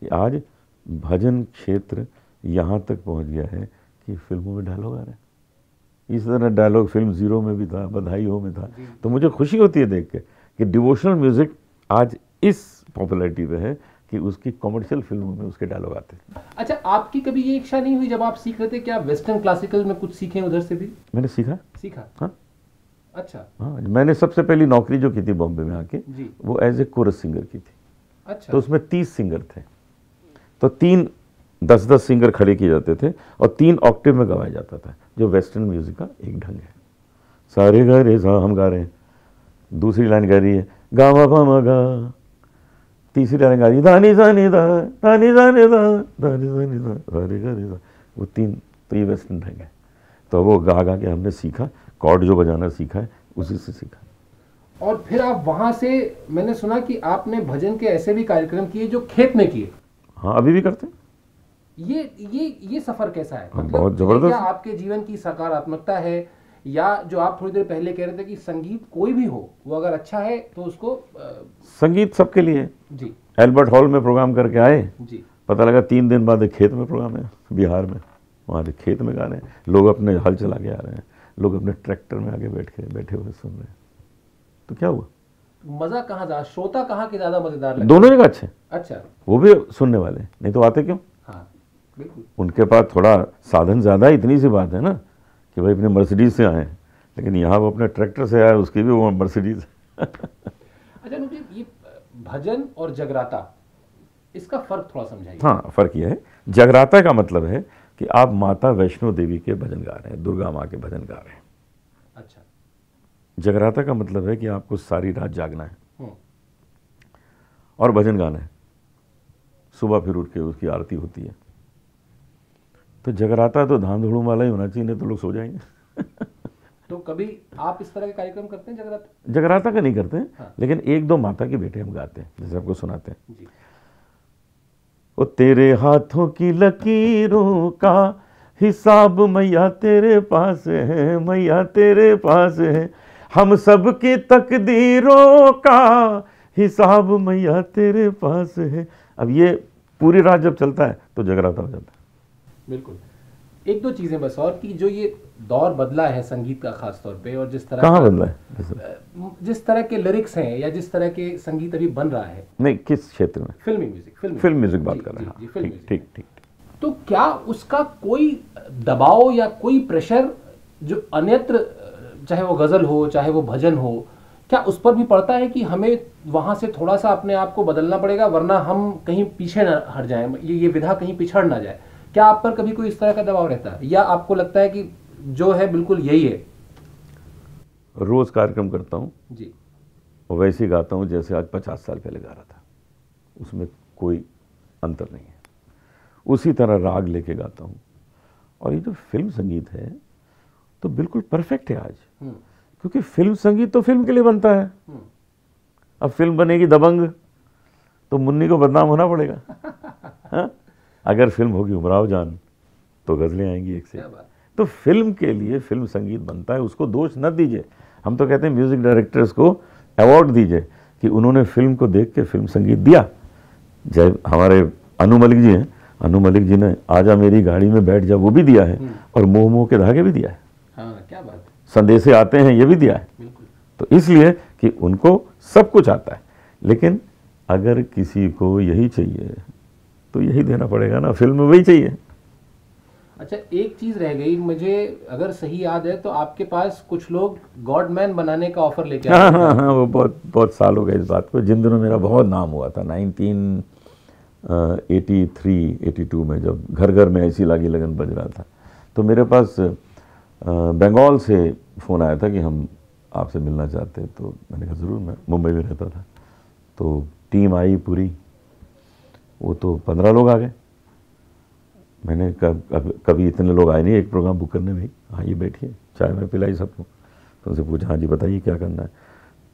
कि आज भजन क्षेत्र यहाँ तक पहुँच गया है कि फ़िल्मों में डायलॉग आ रहे हैं। इस तरह डायलॉग फ़िल्म ज़ीरो में भी था बधाई हो में था। तो मुझे खुशी होती है देख के कि डिवोशनल म्यूज़िक आज इस पॉपुलैरिटी पे है कि उसकी कॉमर्शियल फ़िल्मों में उसके डायलॉग आते हैं। अच्छा आपकी कभी ये इच्छा नहीं हुई जब आप सीख रहे थे कि आप वेस्टर्न क्लासिकल में कुछ सीखें उधर से भी? मैंने सीखा? सीखा? हाँ। अच्छा। हाँ मैंने सबसे पहली नौकरी जो की थी बॉम्बे में आके वो एज ए कोरस सिंगर की थी। अच्छा। तो उसमें तीस सिंगर थे। तो तीन दस दस सिंगर खड़े किए जाते थे और तीन ऑक्टिव में गवाया जाता था। जो वेस्टर्न म्यूज़िक का एक ढंग है। सारे गा रे सा हम गा रहे हैं। दूसरी लाइन गा रही है गा मा पा मा गा। तीसरी लाइन गा रही है दानी दानी दा दानी दानी दा दानी दानी दा सारे गा रे सा। वो तीन तो ये वेस्टर्न ढंग है। तो वो गा गा के हमने सीखा कॉर्ड जो बजाना सीखा है उसी से सीखा। और फिर आप वहाँ से मैंने सुना कि आपने भजन के ऐसे भी कार्यक्रम किए जो खेत में किए। हाँ अभी भी करते हैं। ये ये ये सफ़र कैसा है? हाँ, मतलब बहुत ज़बरदस्त। क्या आपके जीवन की सकारात्मकता है? या जो आप थोड़ी देर पहले कह रहे थे कि संगीत कोई भी हो वो अगर अच्छा है तो उसको अ, संगीत सबके लिए। जी। एल्बर्ट हॉल में प्रोग्राम करके आए। जी। पता लगा तीन दिन बाद एक खेत में प्रोग्राम है बिहार में। वहाँ से खेत में गा रहे हैं। लोग अपने हल चला के आ रहे हैं। लोग अपने ट्रैक्टर में आगे बैठ के बैठे हुए सुन रहे हैं। तो क्या हुआ? मज़ा कहाँ जा श्रोता कहाँ के ज़्यादा मज़ेदार दोनों जगह अच्छे अच्छा। वो भी सुनने वाले नहीं तो आते क्यों? हाँ। उनके पास थोड़ा साधन ज़्यादा इतनी सी बात है ना कि भाई अपने मर्सिडीज से आए लेकिन यहाँ वो अपने ट्रैक्टर से आए उसकी भी वो मर्सिडीज अच्छा मुझे ये भजन और जगराता इसका फ़र्क थोड़ा समझाइए। हाँ फ़र्क यह है। जगराता का मतलब है कि आप माता वैष्णो देवी के भजन गा रहे हैं दुर्गा माँ के भजन गा रहे हैं। अच्छा। जगराता का मतलब है कि आपको सारी रात जागना है। हम्म। और भजन गाना है। सुबह फिर उठ के उसकी आरती होती है। तो जगराता तो धाम धूम वाला ही होना चाहिए नहीं तो लोग सो जाएँगे। तो कभी आप इस तरह के कार्यक्रम करते हैं जगराता? जगराता का नहीं करते हैं हाँ। लेकिन एक दो माता के बेटे हम गाते हैं जैसे आपको सुनाते हैं। जी। ओ तेरे हाथों की लकीरों का हिसाब मैया तेरे पास है मैया तेरे पास है। हम सब की तकदीरों का हिसाब मैया तेरे पास है। अब ये पूरी रात जब चलता है तो जगराता हो जाता है। बिल्कुल। एक दो चीज़ें बस और कि जो ये दौर बदला है संगीत का खास तौर पे और जिस तरह कहाँ बदला है? जिस तरह के लिरिक्स हैं या जिस तरह के संगीत अभी बन रहा है। नहीं किस क्षेत्र में? फिल्मी म्यूज़िक फ़िल्म फ़िल्म म्यूज़िक बात कर रहे हैं। ठीक ठीक तो क्या उसका कोई दबाव या कोई प्रेशर जो अन्यत्र चाहे वो गज़ल हो चाहे वो भजन हो क्या उस पर भी पड़ता है कि हमें वहाँ से थोड़ा सा अपने आप को बदलना पड़ेगा वरना हम कहीं पीछे ना हट जाएँ ये ये विधा कहीं पिछड़ ना जाए? क्या आप पर कभी कोई इस तरह का दबाव रहता है? या आपको लगता है कि जो है बिल्कुल यही है? रोज कार्यक्रम करता हूँ। जी। और वैसे ही गाता हूँ जैसे आज पचास साल पहले गा रहा था। उसमें कोई अंतर नहीं है। उसी तरह राग लेके गाता हूँ। और ये जो फ़िल्म संगीत है तो बिल्कुल परफेक्ट है आज। हम्म, क्योंकि फ़िल्म संगीत तो फ़िल्म के लिए बनता है। हम्म, अब फ़िल्म बनेगी दबंग तो मुन्नी को बदनाम होना पड़ेगा। हाँ? अगर फ़िल्म होगी उमराव जान तो गज़लें आएँगी एक से तो फ़िल्म के लिए फ़िल्म संगीत बनता है उसको दोष न दीजिए। हम तो कहते हैं म्यूज़िक डायरेक्टर्स को अवार्ड दीजिए कि उन्होंने फ़िल्म को देख के फ़िल्म संगीत दिया। जय हमारे अनु मलिक जी हैं। अनु मलिक जी ने आजा मेरी गाड़ी में बैठ जा वो भी दिया है और मोह मोह के धागे भी दिया है। हाँ क्या बात। संदेशे आते हैं ये भी दिया है। तो इसलिए कि उनको सब कुछ आता है। लेकिन अगर किसी को यही चाहिए तो यही देना पड़ेगा ना फ़िल्म में वही चाहिए। अच्छा एक चीज़ रह गई मुझे अगर सही याद है तो आपके पास कुछ लोग गॉड मैन बनाने का ऑफ़र लेके हाँ हाँ हाँ वो बहुत बहुत साल हो गए इस बात को। जिन दिनों मेरा बहुत नाम हुआ था nineteen eighty three eighty two में जब घर घर में ऐसी लागी लगन बज रहा था। तो मेरे पास बंगाल से फ़ोन आया था कि हम आपसे मिलना चाहते हैं। तो मैंने कहा ज़रूर मैं मुंबई में रहता था। तो टीम आई पूरी। वो तो पंद्रह लोग आ गए। मैंने कब कभी इतने लोग आए नहीं एक प्रोग्राम बुक करने में ही। आइए बैठिए चाय में पिलाई सबको। तो उनसे पूछा हाँ जी बताइए क्या करना है।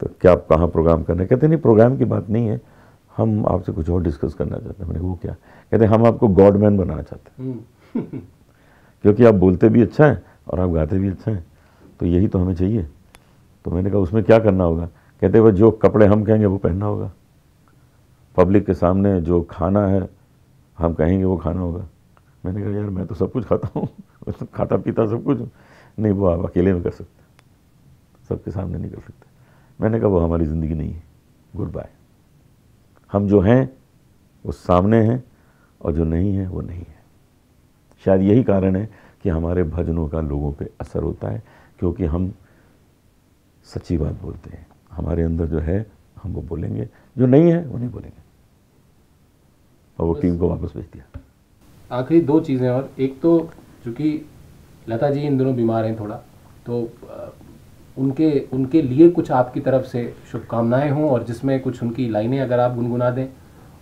तो क्या आप कहाँ प्रोग्राम करना है? कहते नहीं प्रोग्राम की बात नहीं है। हम आपसे कुछ और डिस्कस करना चाहते हैं। मैंने वो क्या? कहते हम आपको गॉडमैन बनाना चाहते हैं। हम्म, क्योंकि आप बोलते भी अच्छा हैं और आप गाते भी अच्छा हैं। तो यही तो हमें चाहिए। तो मैंने कहा उसमें क्या करना होगा? कहते वो जो कपड़े हम कहेंगे वो पहनना होगा। पब्लिक के सामने जो खाना है, हम कहेंगे वो खाना होगा। मैंने कहा, यार, मैं तो सब कुछ खाता हूँ, मैं तो खाता, पीता सब कुछ नहीं, वो आप अकेले में कर सकते सबके सामने नहीं कर सकते। मैंने कहा, वो हमारी ज़िंदगी नहीं है। गुड बाय हम जो हैं, वो सामने हैं और जो नहीं है, वो नहीं है। शायद यही कारण है कि हमारे भजनों का लोगों पे असर होता है, क्योंकि हम सच्ची बात बोलते हैं। हमारे अंदर जो है, हम वो बोलेंगे। जो नहीं है, वो नहीं बोलेंगे। और वो टीम को वापस भेज दिया। आखिरी दो चीज़ें और एक तो चूँकि लता जी इन दोनों बीमार हैं थोड़ा तो उनके उनके लिए कुछ आपकी तरफ़ से शुभकामनाएँ हों और जिसमें कुछ उनकी लाइनें अगर आप गुनगुना दें।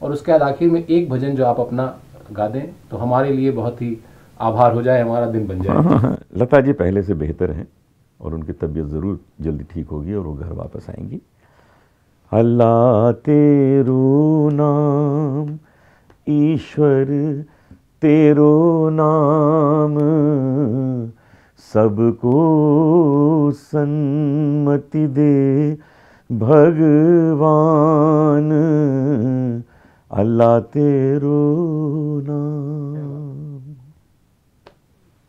और उसके बाद आखिर में एक भजन जो आप अपना गा दें तो हमारे लिए बहुत ही आभार हो जाए हमारा दिन बन जाए। हाँ, लता जी पहले से बेहतर हैं और उनकी तबीयत ज़रूर जल्दी ठीक होगी और वो घर वापस आएँगी। अल्लाह तेरू नाम ईश्वर तेरो नाम। सबको सन्मति दे भगवान। अल्लाह तेरो नाम।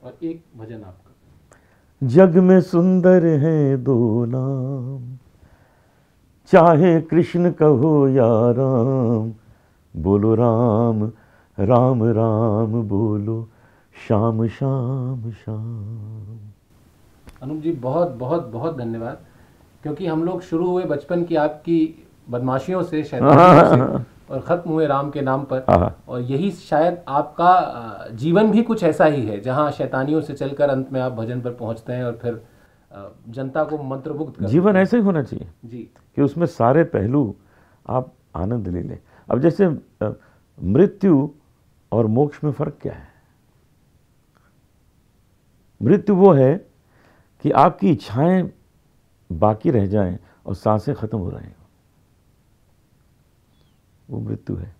और एक भजन आपका। जग में सुंदर है दो नाम। चाहे कृष्ण कहो या राम बोलो राम राम राम बोलो शाम शाम शाम। अनूप जी बहुत बहुत बहुत धन्यवाद क्योंकि हम लोग शुरू हुए बचपन की आपकी बदमाशियों से शैतानियों से और खत्म हुए राम के नाम पर। और यही शायद आपका जीवन भी कुछ ऐसा ही है जहाँ शैतानियों से चलकर अंत में आप भजन पर पहुँचते हैं और फिर जनता को मंत्रमुग्ध जीवन ऐसे ही होना चाहिए जी। कि उसमें सारे पहलू आप आनंद ले लें। अब जैसे मृत्यु और मोक्ष में फ़र्क क्या है? मृत्यु वो है कि आपकी इच्छाएँ बाकी रह जाएँ और साँसें खत्म हो रही हों वो मृत्यु है।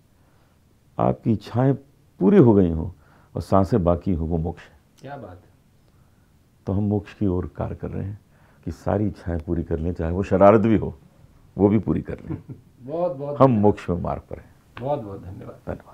आपकी इच्छाएँ पूरी हो गई हों और साँसें बाकी हो वो मोक्ष है। क्या बात है। तो हम मोक्ष की ओर कार्य कर रहे हैं कि सारी इच्छाएँ पूरी कर लें चाहे वो शरारत भी हो वो भी पूरी कर लें। बहुत बहुत हम मोक्ष में मार्ग पर हैं। बहुत बहुत धन्यवाद। धन्यवाद।